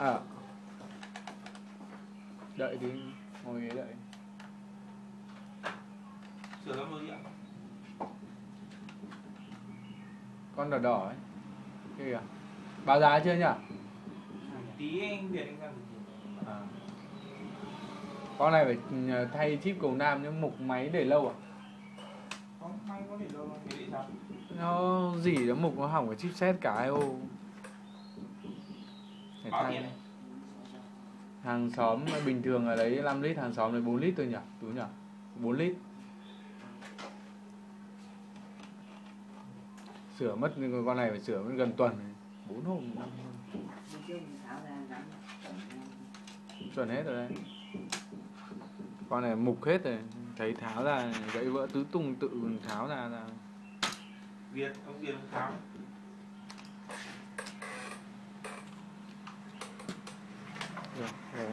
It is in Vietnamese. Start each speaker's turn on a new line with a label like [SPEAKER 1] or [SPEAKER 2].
[SPEAKER 1] à đợi tí ngồi ghế đợi.
[SPEAKER 2] Sửa lắm rồi ạ.
[SPEAKER 1] Con đỏ đỏ ấy. Kìa báo giá chưa nhỉ?
[SPEAKER 2] Tí anh việt anh ra
[SPEAKER 1] à. con này phải ừ, thay chip cầu nam nhưng mục máy để lâu à?
[SPEAKER 2] Không may có để sao?
[SPEAKER 1] Nó gì nó mục nó hỏng cái chip set cả IO
[SPEAKER 2] Báo
[SPEAKER 1] thay.
[SPEAKER 2] tiền? này.
[SPEAKER 1] Hàng xóm bình thường ở đấy 5 lít hàng xóm này 4 lít thôi nhỉ? Đúng nhỉ? 4 lít. Sửa mất nhưng con này phải sửa mất gần tuần. 4 hôm. Năm hôm. chuẩn hết rồi đấy. Con này mục hết rồi. Thấy tháo ra gãy vỡ tứ tung tự tháo ra ra
[SPEAKER 2] việt ông việt ông tháo
[SPEAKER 1] được, rồi.